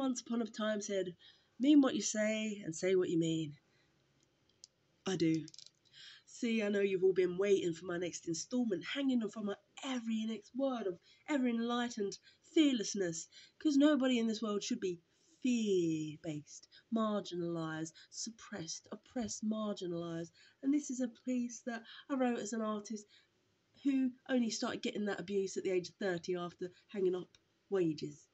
once upon a time said, Mean what you say and say what you mean. I do. See, I know you've all been waiting for my next instalment, hanging on for my every next word of ever enlightened fearlessness, because nobody in this world should be fear based, marginalised, suppressed, oppressed, marginalised. And this is a piece that I wrote as an artist who only started getting that abuse at the age of 30 after hanging up wages.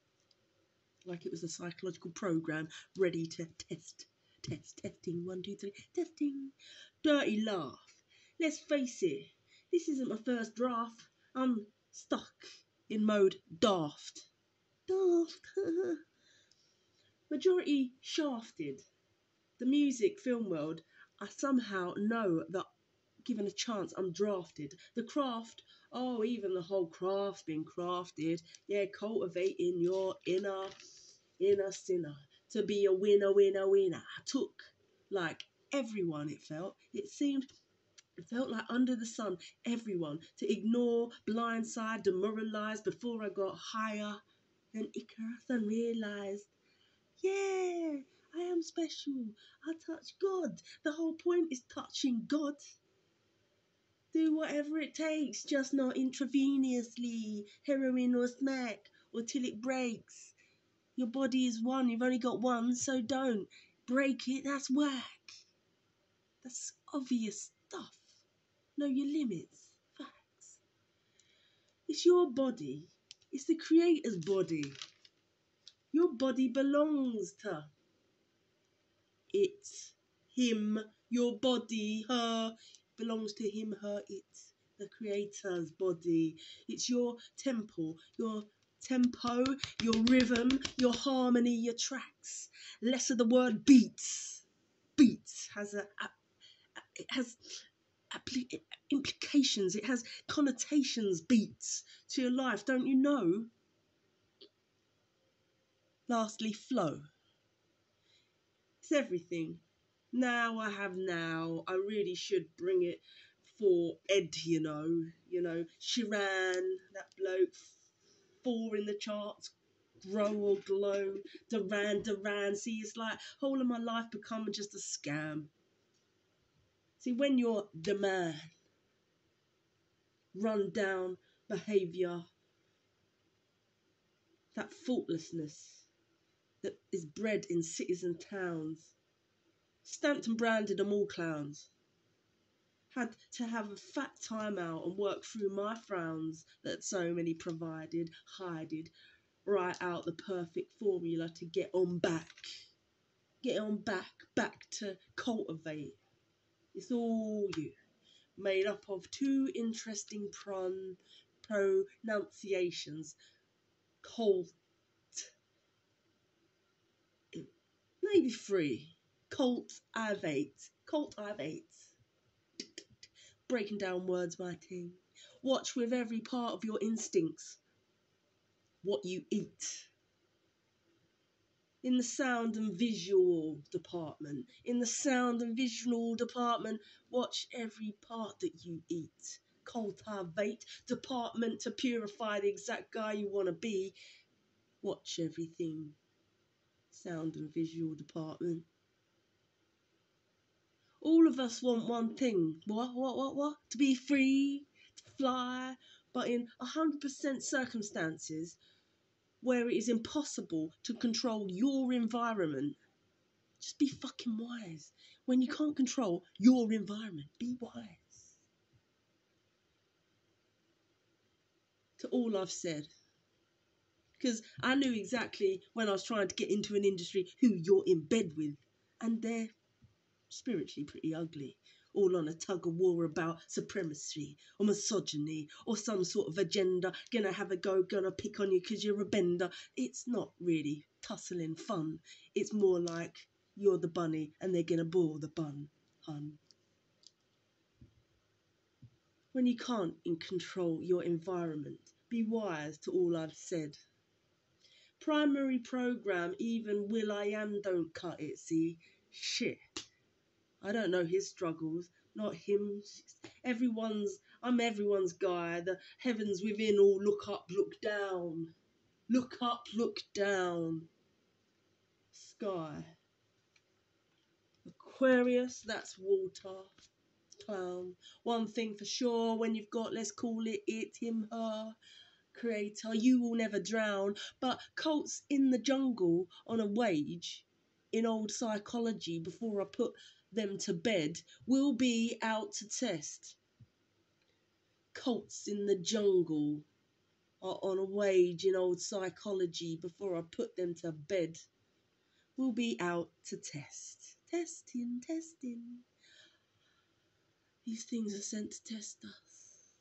Like it was a psychological program ready to test. Test, testing, one, two, three, testing. Dirty laugh. Let's face it, this isn't my first draft. I'm stuck in mode daft. Daft. Majority shafted. The music film world, I somehow know that given a chance, I'm drafted. The craft, oh, even the whole craft's been crafted. Yeah, cultivating your inner, inner sinner to be a winner, winner, winner. I took like everyone, it felt. It seemed it felt like under the sun, everyone to ignore, blindside, demoralize before I got higher than Icarus and realized, yeah, I am special. I touch God. The whole point is touching God. Do whatever it takes, just not intravenously, heroin or smack, or till it breaks. Your body is one, you've only got one, so don't break it. That's whack. That's obvious stuff. Know your limits. Facts. It's your body. It's the creator's body. Your body belongs to it, him, your body, her belongs to him, her, it, the creator's body. It's your temple, your tempo, your rhythm, your harmony, your tracks. Less of the word beats. Beats has a, a it has implications, it has connotations, beats to your life, don't you know? Lastly, flow. It's everything. Now I have now. I really should bring it for Ed, you know. You know, Sheeran, that bloke, four in the charts, grow or glow, Duran Duran. See, it's like whole of my life becoming just a scam. See, when you're the man, run down behaviour, that faultlessness that is bred in cities and towns, stamped and branded them all clowns. Had to have a fat time out and work through my frowns that so many provided, hided, write out the perfect formula to get on back. Get on back, back to cultivate it's all you, made up of two interesting pron pronunciations. Colt, maybe three. Colt eight. Colt eight. Breaking down words, my team. Watch with every part of your instincts what you eat in the sound and visual department. In the sound and visual department, watch every part that you eat. Cultivate department to purify the exact guy you want to be. Watch everything. Sound and visual department. All of us want one thing. What, what, what, what? To be free, to fly. But in 100% circumstances, where it is impossible to control your environment, just be fucking wise. When you can't control your environment, be wise. To all I've said. Because I knew exactly when I was trying to get into an industry who you're in bed with. And they're spiritually pretty ugly all on a tug of war about supremacy or misogyny or some sort of agenda. Gonna have a go, gonna pick on you because you're a bender. It's not really tussling fun. It's more like you're the bunny and they're gonna bore the bun, hun. When you can't in control your environment, be wise to all I've said. Primary program, even will.i.am don't cut it, see? Shit. I don't know his struggles, not him. Everyone's, I'm everyone's guy. The heavens within all look up, look down. Look up, look down. sky. Aquarius, that's water. Clown. One thing for sure, when you've got, let's call it it, him, her, creator, you will never drown. But cults in the jungle on a wage, in old psychology, before I put them to bed, will be out to test. Cults in the jungle are on a wage in old psychology before I put them to bed. Will be out to test. Testing, testing. These things are sent to test us.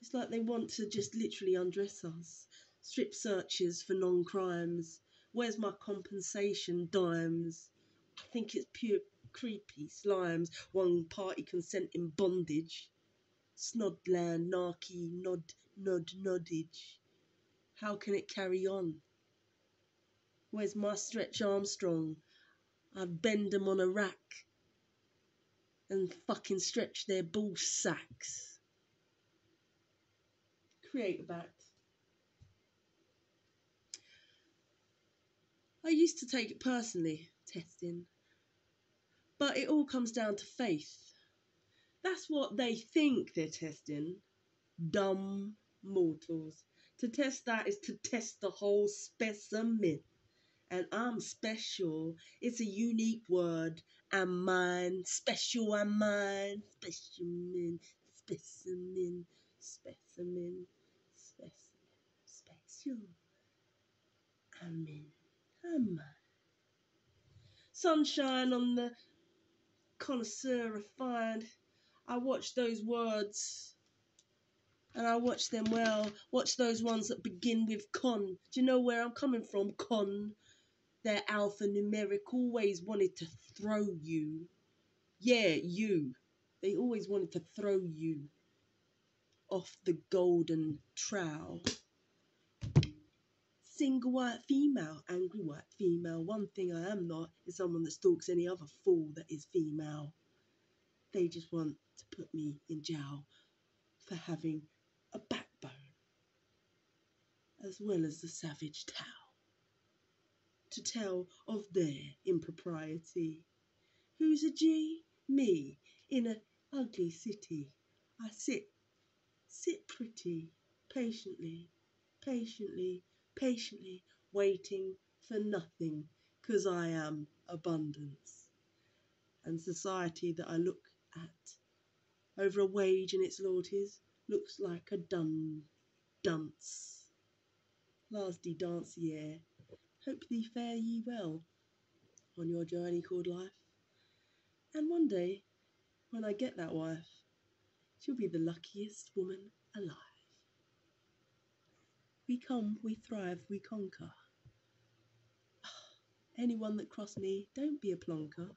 It's like they want to just literally undress us. Strip searches for non crimes. Where's my compensation dimes? I think it's pure creepy slimes. One party consent in bondage. Snodland, narky, nod, nod, noddage. How can it carry on? Where's my stretch Armstrong? I'd bend 'em on a rack and fucking stretch their ball sacks. Create back. I used to take it personally, testing. But it all comes down to faith. That's what they think they're testing. Dumb mortals. To test that is to test the whole specimen and I'm special. It's a unique word. I'm mine, special, I'm mine, specimen, specimen, specimen, specimen, special. I'm in, I'm mine. Sunshine on the connoisseur refined. I watch those words and I watch them well. Watch those ones that begin with con. Do you know where I'm coming from? Con their alphanumeric always wanted to throw you. Yeah, you. They always wanted to throw you off the golden trowel. Single white female, angry white female. One thing I am not is someone that stalks any other fool that is female. They just want to put me in jail for having a backbone, as well as the savage towel to tell of their impropriety. Who's a G? Me, in a ugly city. I sit, sit pretty, patiently, patiently, patiently, waiting for nothing, 'cause I am abundance. And society that I look at over a wage and its loyalties looks like a dun dunce. Last dance year Hope thee fare ye well on your journey called life. And one day, when I get that wife, she'll be the luckiest woman alive. We come, we thrive, we conquer. Anyone that cross me, don't be a plonker.